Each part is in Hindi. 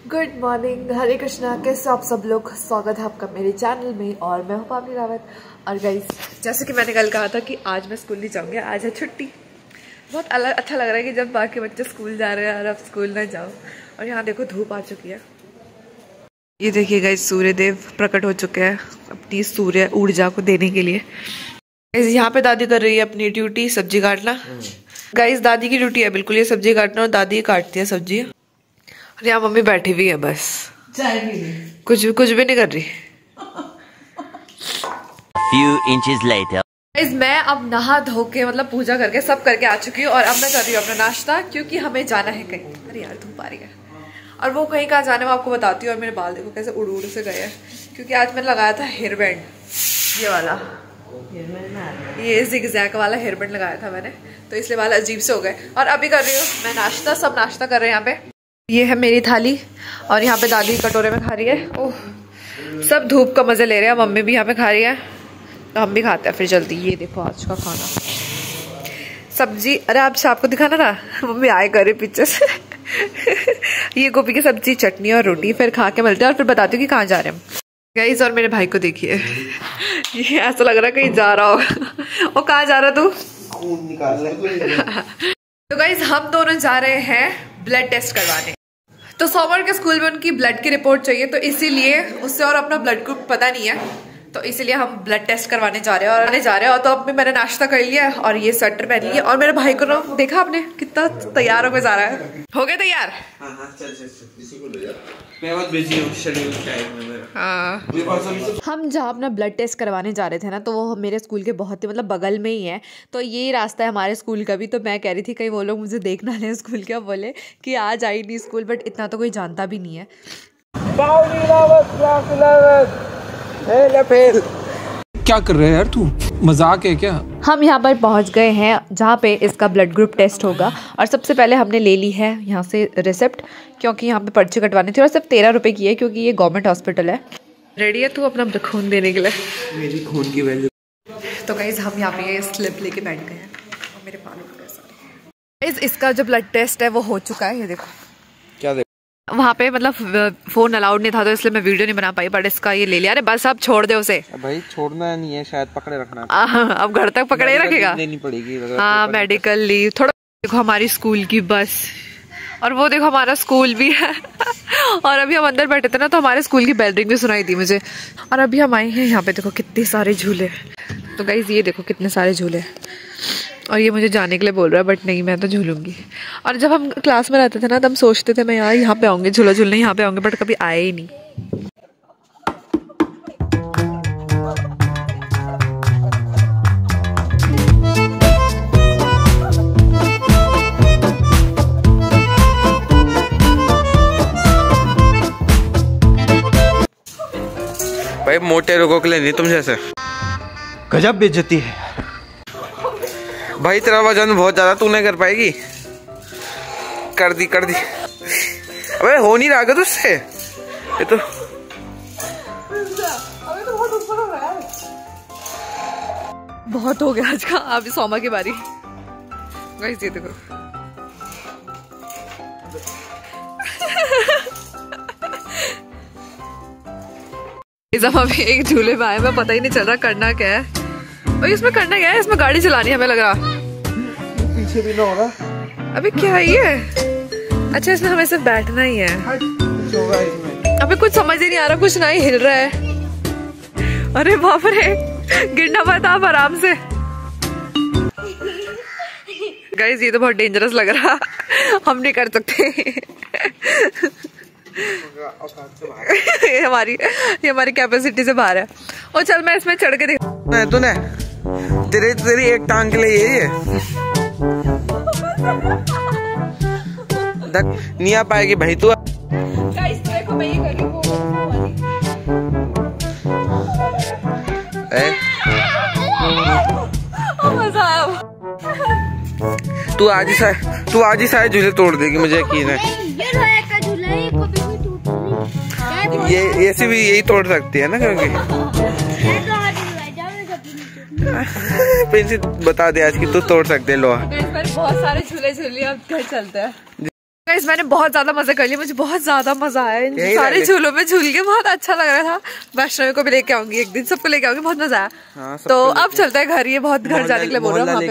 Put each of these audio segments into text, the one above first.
गुड मॉर्निंग हरे कृष्णा कैसे आप सब लोग? स्वागत है आपका मेरे चैनल में और मैं हूँ पावनी रावत। और गाइस जैसे कि मैंने कल कहा था कि आज मैं स्कूल नहीं जाऊँगी आज है छुट्टी। बहुत अलग अच्छा लग रहा है कि जब बाकी बच्चे स्कूल जा रहे हैं और अब स्कूल ना जाओ और यहाँ देखो धूप आ चुकी है। ये देखिए गाइस सूर्य देव प्रकट हो चुके हैं अपनी सूर्य ऊर्जा को देने के लिए। यहाँ पे दादी कर रही है अपनी ड्यूटी सब्ज़ी काटना। गाइस दादी की ड्यूटी है बिल्कुल ये सब्ज़ी काटना और दादी काटती है सब्ज़ी। और यहाँ मम्मी बैठी हुई है बस। कुछ भी कुछ भी नहीं कर रही। Few inches later. Guys, मैं अब नहा धो के मतलब पूजा करके सब करके आ चुकी हूँ और अब मैं कर रही हूँ अपना नाश्ता क्योंकि हमें जाना है कहीं। अरे यार धूप आ रही है। और वो कहीं कहाँ जाने मैं आपको बताती हूँ। और मेरे बाल देखो कैसे उड़ उड़ से गए हैं। क्योंकि आज मैंने लगाया था हेयर बैंड ये वाला। ये जिग वाला हेयर बैंड लगाया था मैंने। तो इसलिए बाल अजीब से हो गए। और अभी कर रही हूँ मैं नाश्ता सब नाश्ता कर रहे हैं यहाँ पे। ये है मेरी थाली और यहाँ पे दादी कटोरे में खा रही है। ओह सब धूप का मज़े ले रहे हैं। मम्मी भी यहाँ पे खा रही है। तो हम भी खाते हैं फिर जल्दी। ये देखो आज का खाना। सब्ज़ी अरे आप आपको दिखाना था? मम्मी आए करे पीछे से। ये गोभी की सब्ज़ी चटनी और रोटी फिर खा के मिलते हैं और फिर बताती हूँ कि कहाँ जा रहे हैं गाइस और मेरे भाई को देखिए। ये ऐसा लग रहा है कहीं जा रहा होगा। वो कहाँ जा रहा तू? तो गाइज़ हम दोनों जा रहे हैं ब्लड टेस्ट करवाने। तो सोमर के स्कूल में उनकी ब्लड की रिपोर्ट चाहिए तो इसीलिए उससे और अपना ब्लड ग्रुप पता नहीं है। तो इसीलिए हम ब्लड टेस्ट करवाने जा रहे हैं और आने जा रहे हैं। और तो अब भी मैंने नाश्ता कर लिया है और ये स्वेटर पहन लिया और मेरे भाई को ना देखा आपने? कितना तैयार होकर जा रहा है। हो गए तैयार? हाँ हाँ चल चल चल इसी को ले जा। मैं बहुत बिज़ी हूँ शेड्यूल टाइम में मेरा? हाँ। हम जहाँ अपना ब्लड टेस्ट करवाने जा रहे थे ना तो वो मेरे स्कूल के बहुत ही मतलब बगल में ही है। तो ये रास्ता है हमारे स्कूल का भी। तो मैं कह रही थी कहीं वो लोग मुझे देखना लें स्कूल के बोले कि आज आई नहीं स्कूल बट इतना तो कोई जानता भी नहीं है। क्या कर रहे हैं यार तू? मज़ाक है क्या? हम यहाँ पर पहुँच गए हैं जहाँ पे इसका ब्लड ग्रुप टेस्ट होगा। और सबसे पहले हमने ले ली है यहाँ से रिसिप्ट क्योंकि यहाँ पे पर्ची कटवानी थी और सिर्फ़ तेरह रुपए की है क्योंकि ये गवर्नमेंट हॉस्पिटल है। रेडी है तू अपना खून देने के लिए? मेरी खून की वैल्यू तो गाइज़ हम यहाँ पे स्लिप लेके बैठ गए हैं। और मेरे बालों को इसका जो ब्लड टेस्ट है वो हो चुका है ये देख। वहाँ पे मतलब फ़ोन अलाउड नहीं था तो इसलिए मैं वीडियो नहीं बना पाई बट इसका ये ले लिया। अरे बस अब छोड़ दे उसे। भाई छोड़ना नहीं है शायद पकड़े रखना आह, अब घर तक पकड़े ही रखेगा? लेनी पड़ेगी हाँ मेडिकल लीव थोड़ा देखो हमारी स्कूल की बस। और वो देखो हमारा स्कूल भी है। और अभी हम अंदर बैठे थे ना तो हमारे स्कूल की बेल रिंग भी सुनाई थी मुझे। और अभी हम आए हैं यहाँ पे देखो कितने सारे झूले। तो गाइज़ ये देखो कितने सारे झूले। और ये मुझे जाने के लिए बोल रहा है बट नहीं मैं तो झूलूँगी। और जब हम क्लास में रहते थे ना तब हम सोचते थे मैं यार यहाँ पे आऊँगी झूला झूलने यहाँ पे आऊँगी बट कभी आए ही नहीं। भाई मोटे लोगों के लिए नहीं तुम जैसे। गजब बेइज्जती है। भाई, तेरा वज़न बहुत ज़्यादा तू नहीं कर पाएगी। कर दी कर दी। अबे, हो नहीं रहा तुझसे? ये तो बहुत हो गया आज का अभी सोमा की बारी। गाइस ये देखो। अभी एक झूले में आए मैं पता ही नहीं चल रहा करना क्या है। और इसमें करना क्या है? इसमें गाड़ी चलानी है, हमें लग रहा। पीछे भी ना होगा अबे क्या है ये? अच्छा इसमें हमें सिर्फ़ बैठना ही है। इसमें। अबे कुछ समझ ही नहीं आ रहा कुछ ना ही हिल रहा है। अरे बाप रे गिरना मत आप आराम से। गाइस ये तो बहुत डेंजरस लग रहा। हम नहीं कर सकते। ये हमारी ये हमारी कैपेसिटी से बाहर है। और चल मैं इसमें चढ़ के देख तूने तेरे तेरी एक टांग के लिए ये नहीं आ पाएगी भाई तू देखो मैं ये कर रही हूँ? ए, मज़ा आया। तू आज ही शायद तू आज ही शायद झूले तोड़ देगी मुझे यकीन है। ये है ये कभी भी यही तोड़ सकती है ना क्योंकि? मैं तो प्रिंसी बता दे आज की तू तोड़ सकते लोहा। बहुत सारे झूले झूले अब घर चलते हैं। गाइस मैंने बहुत ज़्यादा मज़ा कर लिया मुझे बहुत ज़्यादा मज़ा आया। इन सारे झूलों में झूल के बहुत अच्छा लग रहा था। वैष्णवी को भी लेके आऊँगी एक दिन सबको लेके आऊँगी बहुत मज़ा आया। हाँ, तो अब चलता है घर ये बहुत घर जाने के लिए बोल रहा हूँ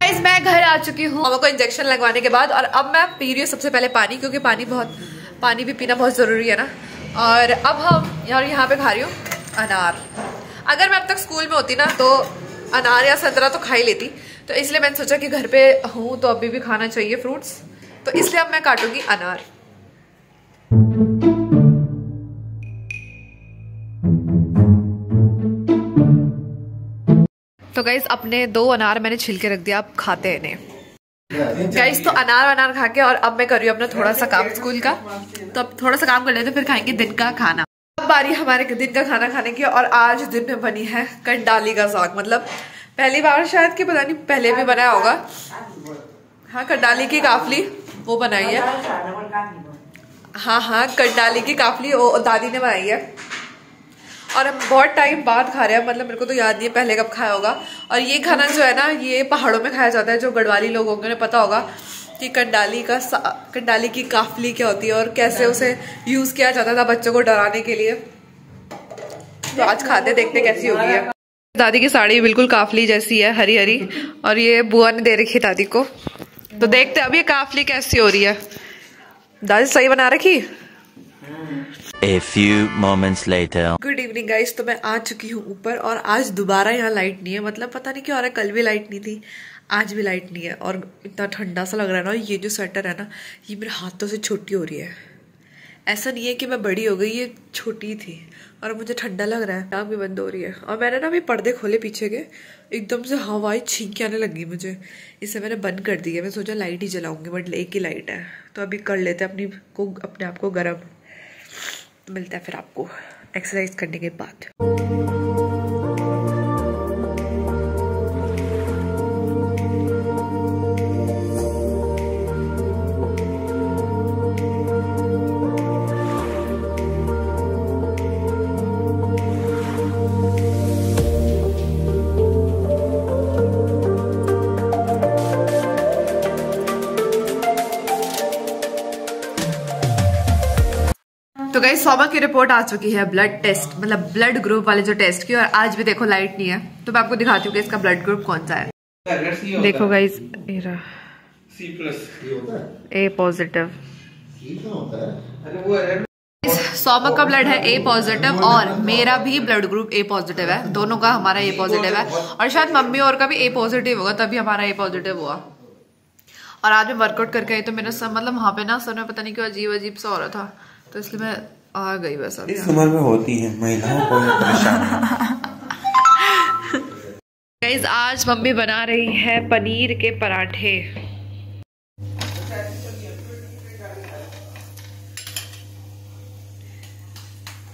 गाइस मैं घर आ चुकी हूँ। मामा को इंजेक्शन लगवाने के बाद और अब मैं पी रही हूँ सबसे पहले पानी क्योंकि पानी बहुत पानी भी पीना बहुत ज़रूरी है ना। और अब हम यार यहाँ पे खा रही हूँ अनार। अगर मैं अब तक स्कूल में होती ना तो अनार या संतरा तो खा ही लेती। तो इसलिए मैंने सोचा कि घर पे हूँ तो अभी भी खाना चाहिए फ्रूट्स तो इसलिए अब मैं काटूँगी अनार। तो गाइज़ अपने दो अनार मैंने छिलके रख दिया अब खाते हैं इन्हें। गाइस तो अनार वनार खा के और अब मैं कर रही हूँ अपना थोड़ा सा काम स्कूल का। तो अब थोड़ा सा काम कर लेते फिर खाएँगे दिन का खाना। बारी हमारे दिन का खाना खाने की और आज दिन में बनी है कंडाली का साग। मतलब पहली बार शायद कि पता नहीं, पहले भी बनाया होगा। हाँ कंडाली की काफली वो बनाई है। हाँ हाँ कंडाली की काफली वो दादी ने बनाई है। और हम बहुत टाइम बाद खा रहे हैं मतलब मेरे को तो याद नहीं है पहले कब खाया होगा। और ये खाना जो है ना, ये पहाड़ों में खाया जाता है, जो गढ़वाली लोग होंगे उन्हें पता होगा। कि कंडाली का कंडाली की काफली क्या होती है और कैसे उसे यूज़ किया जाता था बच्चों को डराने के लिए। तो आज खाते देखते कैसी होगी है दादी की साड़ी बिल्कुल काफली जैसी है हरी हरी और ये बुआ ने दे रखी है दादी को। तो देखते अब ये काफली कैसी हो रही है। दादी सही बना रखी? A few moments later. Good evening guys तो मैं आ चुकी हूँ ऊपर और आज दोबारा यहाँ लाइट नहीं है। मतलब पता नहीं क्यों हो रहा कल भी लाइट नहीं थी। आज भी लाइट नहीं है और इतना ठंडा सा लग रहा है ना, ये जो स्वेटर है ना, ये मेरे हाथों से छोटी हो रही है। ऐसा नहीं है कि मैं बड़ी हो गई, ये छोटी थी और मुझे ठंडा लग रहा है। आँख भी बंद हो रही है। और मैंने ना अभी पर्दे खोले पीछे के, एकदम से हवाई छींक आने लगी मुझे। इसे मैंने बंद कर दी है। मैं सोचा लाइट ही जलाऊँगी बट एक ही लाइट है। तो अभी कर लेते हैं अपनी, को, अपने आप को गर्म। मिलता है फिर आपको एक्सरसाइज करने के बाद। तो गई सोमा की रिपोर्ट आ चुकी है ब्लड टेस्ट मतलब ब्लड ग्रुप वाले जो टेस्ट की और आज भी देखो लाइट नहीं है। तो मैं आपको दिखाती हूँ कि इसका ब्लड ग्रुप कौन सा है। देखो गाइज़ ए पॉजिटिव सौमक का ब्लड है ए पॉजिटिव और मेरा भी ब्लड ग्रुप ए पॉजिटिव है। दोनों का हमारा ए पॉजिटिव है। और शायद मम्मी और का भी ए पॉजिटिव होगा तभी हमारा ए पॉजिटिव हुआ। और आज मैं वर्कआउट करके आई तो मेरा सर मतलब वहाँ पे ना सर में पता नहीं क्यों अजीब अजीब सा हो रहा था। तो इसलिए मैं आ गई बस इस उम्र में होती है महिलाओं को गाइज़ आज मम्मी बना रही है पनीर के पराठे।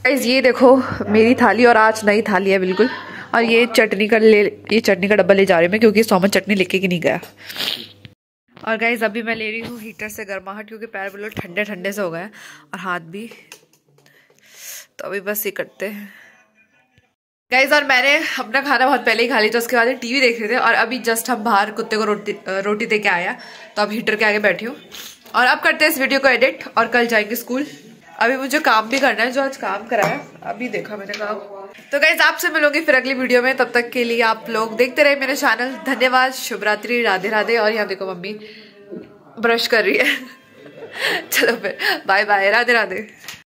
गाइज़ ये देखो मेरी थाली और आज नई थाली है बिल्कुल। और ये चटनी का ले ये चटनी का डब्बा ले जा रही हूँ मैं क्योंकि सोमन चटनी लेके की नहीं गया। और गाइज़ अभी मैं ले रही हूँ हीटर से गर्माहट, क्योंकि पैर बिल्कुल ठंडे ठंडे से हो गए और हाथ भी। तो अभी बस ये करते हैं। गाइज़ और मैंने अपना खाना बहुत पहले ही खा लिया था उसके बाद टीवी देख रहे थे और अभी जस्ट हम बाहर कुत्ते को रोटी रोटी दे के आया तो अब हीटर के आगे बैठी हूँ। और अब करते हैं इस वीडियो को एडिट और कल जाएँगे स्कूल अभी मुझे काम भी करना है, जो आज काम कराया अभी देखा मैंने काम। तो गाइज़ आपसे मिलूँगी फिर अगली वीडियो में। तब तक के लिए आप लोग देखते रहे मेरे चैनल धन्यवाद, शुभरात्रि, राधे राधे। और यहाँ देखो मम्मी ब्रश कर रही है। चलो फिर बाय बाय राधे राधे।